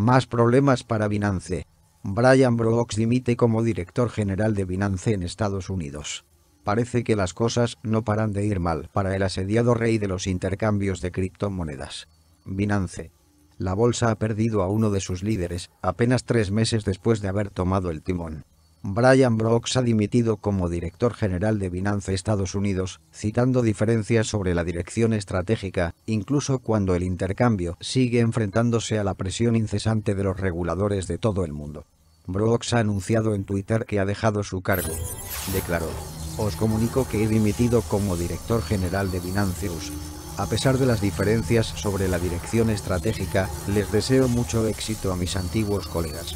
Más problemas para Binance. Brian Brooks dimite como director general de Binance en Estados Unidos. Parece que las cosas no paran de ir mal para el asediado rey de los intercambios de criptomonedas. Binance. La bolsa ha perdido a uno de sus líderes, apenas tres meses después de haber tomado el timón. Brian Brooks ha dimitido como director general de Binance Estados Unidos, citando diferencias sobre la dirección estratégica, incluso cuando el intercambio sigue enfrentándose a la presión incesante de los reguladores de todo el mundo. Brooks ha anunciado en Twitter que ha dejado su cargo. Declaró, os comunico que he dimitido como director general de Binance US. A pesar de las diferencias sobre la dirección estratégica, les deseo mucho éxito a mis antiguos colegas.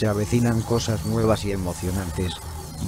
Se avecinan cosas nuevas y emocionantes.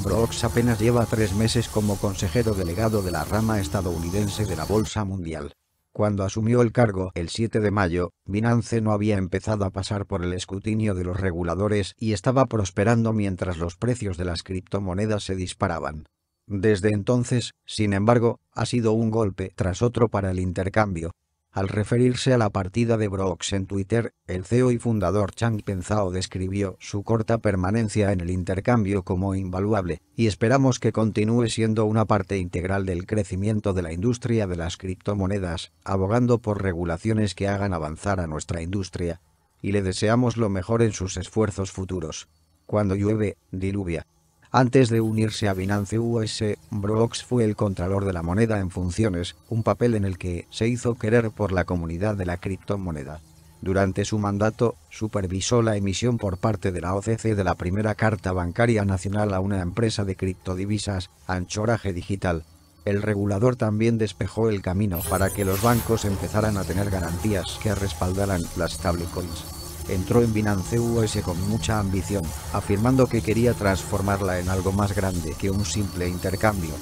Brooks apenas lleva tres meses como consejero delegado de la rama estadounidense de la Bolsa Mundial. Cuando asumió el cargo el 7 de mayo, Binance no había empezado a pasar por el escrutinio de los reguladores y estaba prosperando mientras los precios de las criptomonedas se disparaban. Desde entonces, sin embargo, ha sido un golpe tras otro para el intercambio, al referirse a la partida de Brooks en Twitter, el CEO y fundador Chang Penzao describió su corta permanencia en el intercambio como invaluable, y esperamos que continúe siendo una parte integral del crecimiento de la industria de las criptomonedas, abogando por regulaciones que hagan avanzar a nuestra industria. Y le deseamos lo mejor en sus esfuerzos futuros. Cuando llueve, diluvia. Antes de unirse a Binance US, Brooks fue el contralor de la moneda en funciones, un papel en el que se hizo querer por la comunidad de la criptomoneda. Durante su mandato, supervisó la emisión por parte de la OCC de la primera carta bancaria nacional a una empresa de criptodivisas, Anchoraje Digital. El regulador también despejó el camino para que los bancos empezaran a tener garantías que respaldaran las stablecoins entró en Binance US con mucha ambición, afirmando que quería transformarla en algo más grande que un simple intercambio.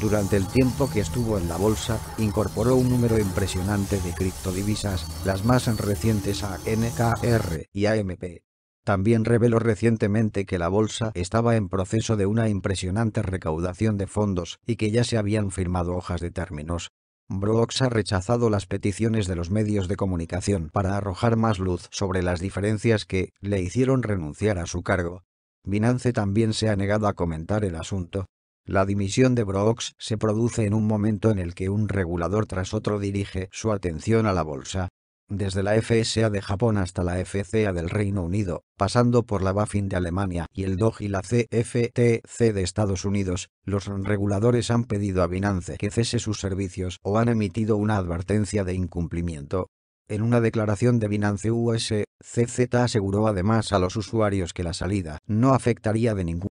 Durante el tiempo que estuvo en la bolsa, incorporó un número impresionante de criptodivisas, las más recientes a NKR y AMP. También reveló recientemente que la bolsa estaba en proceso de una impresionante recaudación de fondos y que ya se habían firmado hojas de términos Brooks ha rechazado las peticiones de los medios de comunicación para arrojar más luz sobre las diferencias que le hicieron renunciar a su cargo. Binance también se ha negado a comentar el asunto. La dimisión de Brooks se produce en un momento en el que un regulador tras otro dirige su atención a la bolsa desde la FSA de Japón hasta la FCA del Reino Unido, pasando por la BaFin de Alemania y el DOG y la CFTC de Estados Unidos, los reguladores han pedido a Binance que cese sus servicios o han emitido una advertencia de incumplimiento. En una declaración de Binance US, CZ aseguró además a los usuarios que la salida no afectaría de ningún